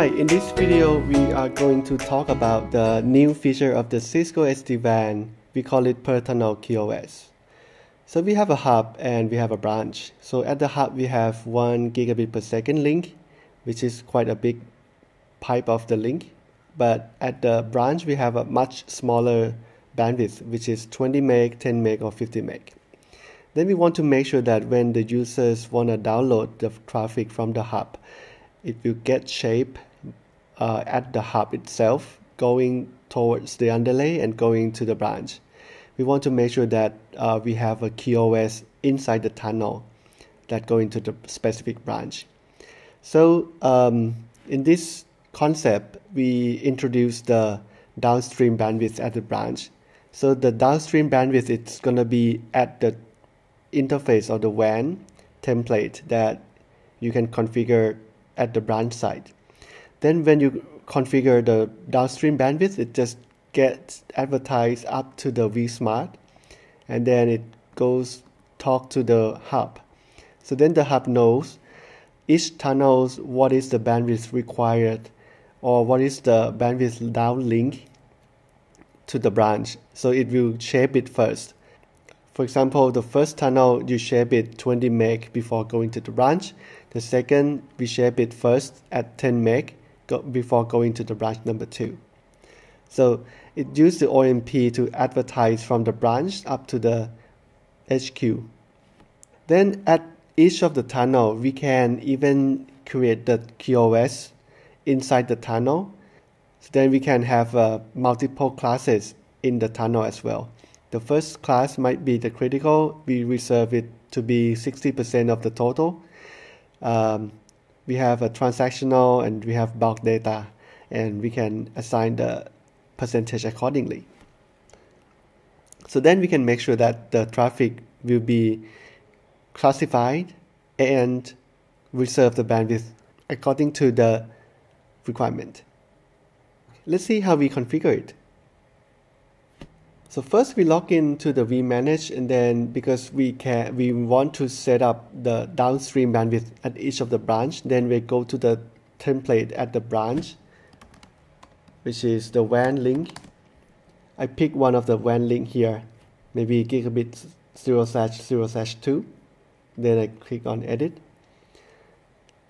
Hi, in this video we are going to talk about the new feature of the Cisco SD-WAN. We call it per tunnel QoS. So we have a hub and we have a branch. So at the hub we have 1 gigabit per second link, which is quite a big pipe of the link. But at the branch we have a much smaller bandwidth, which is 20 meg, 10 meg or 50 meg. Then we want to make sure that when the users want to download the traffic from the hub, it will get shape uh, at the hub itself, going towards the underlay and going to the branch. We want to make sure that uh, we have a QoS inside the tunnel that go into the specific branch. So um, in this concept, we introduce the downstream bandwidth at the branch. So the downstream bandwidth is going to be at the interface of the WAN template that you can configure at the branch side. Then when you configure the downstream bandwidth, it just gets advertised up to the vSmart and then it goes talk to the hub. So then the hub knows each tunnels what is the bandwidth required or what is the bandwidth downlink to the branch. So it will shape it first. For example, the first tunnel you shape it 20 meg before going to the branch. The second we shape it first at 10 meg go, before going to the branch number two. So it used the OMP to advertise from the branch up to the HQ. Then at each of the tunnel, we can even create the QoS inside the tunnel. So then we can have uh, multiple classes in the tunnel as well. The first class might be the critical. We reserve it to be 60% of the total. Um, we have a transactional and we have bulk data, and we can assign the percentage accordingly. So then we can make sure that the traffic will be classified and reserve the bandwidth according to the requirement. Let's see how we configure it. So first we log into the vManage and then because we can we want to set up the downstream bandwidth at each of the branch, then we go to the template at the branch, which is the WAN link. I pick one of the WAN link here, maybe gigabit 0 slash 0 slash 2. Then I click on edit.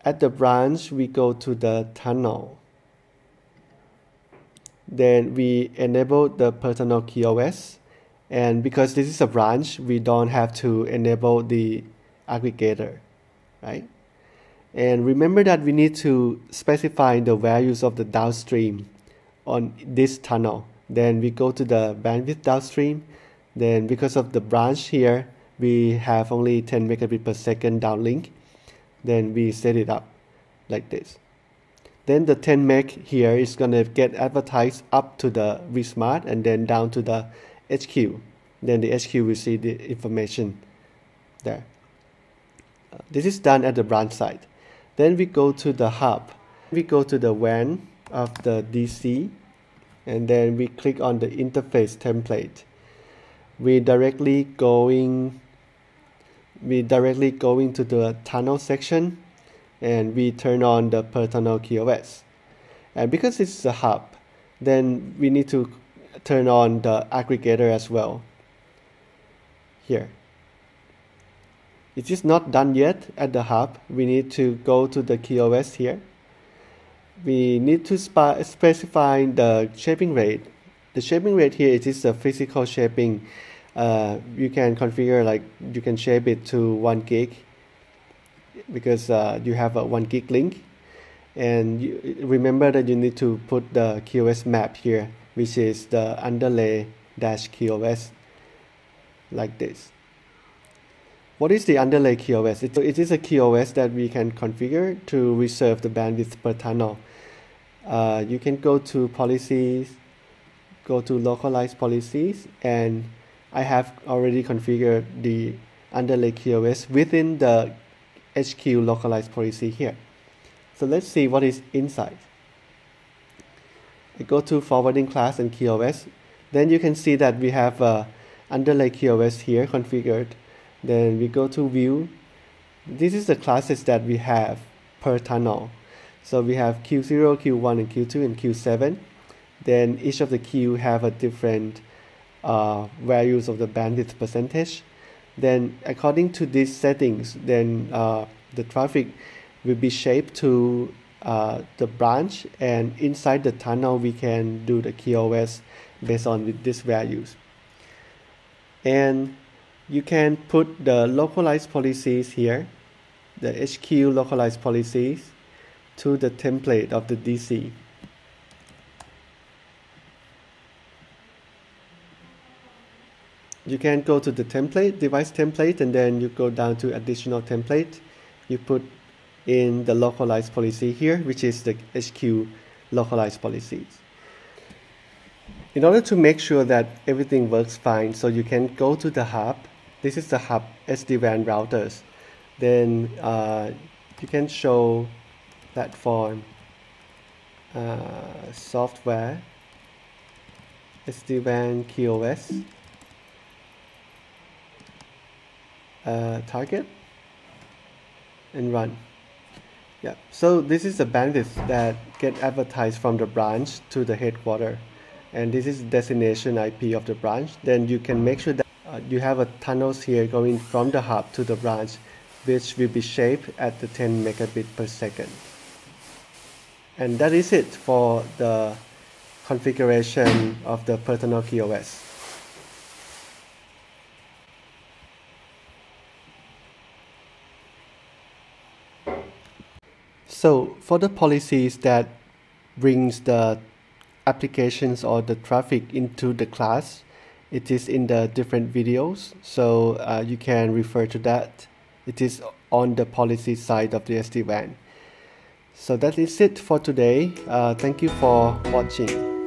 At the branch, we go to the tunnel then we enable the per tunnel QoS. And because this is a branch, we don't have to enable the aggregator, right? And remember that we need to specify the values of the downstream on this tunnel. Then we go to the bandwidth downstream. Then because of the branch here, we have only 10 megabit per second downlink. Then we set it up like this. Then the 10 meg here is going to get advertised up to the vSmart and then down to the HQ. Then the HQ will see the information there. Uh, this is done at the branch side. Then we go to the hub. We go to the WAN of the DC and then we click on the interface template. We directly going we directly going to the tunnel section and we turn on the per tunnel QoS. And because this is a hub, then we need to turn on the aggregator as well. Here. It is not done yet at the hub. We need to go to the QoS here. We need to spe specify the shaping rate. The shaping rate here it is a physical shaping. Uh, you can configure like you can shape it to one gig because uh, you have a one gig link and you, remember that you need to put the QoS map here which is the underlay dash QoS like this. What is the underlay QoS? It, it is a QoS that we can configure to reserve the bandwidth per tunnel. Uh, you can go to policies, go to localized policies, and I have already configured the underlay QoS within the HQ localized policy here. So let's see what is inside. I go to forwarding class and QoS. Then you can see that we have uh, underlay QoS here configured. Then we go to view. This is the classes that we have per tunnel. So we have Q0, Q1, and Q2, and Q7. Then each of the Q have a different uh, values of the bandwidth percentage. Then according to these settings, then uh, the traffic will be shaped to uh, the branch and inside the tunnel we can do the QoS based on these values. And you can put the localized policies here, the HQ localized policies to the template of the DC. You can go to the template, device template, and then you go down to additional template. You put in the localized policy here, which is the HQ localized policies. In order to make sure that everything works fine, so you can go to the hub. This is the hub SD-WAN routers. Then uh, you can show platform uh, software SD-WAN QoS uh, target and run. Yeah, so this is the bandwidth that get advertised from the branch to the headquarter, and this is destination IP of the branch. Then you can make sure that uh, you have a tunnels here going from the hub to the branch, which will be shaped at the 10 megabit per second. And that is it for the configuration of the per tunnel QoS. So for the policies that brings the applications or the traffic into the class, it is in the different videos. So uh, you can refer to that. It is on the policy side of the SD-WAN. So that is it for today. Uh, thank you for watching.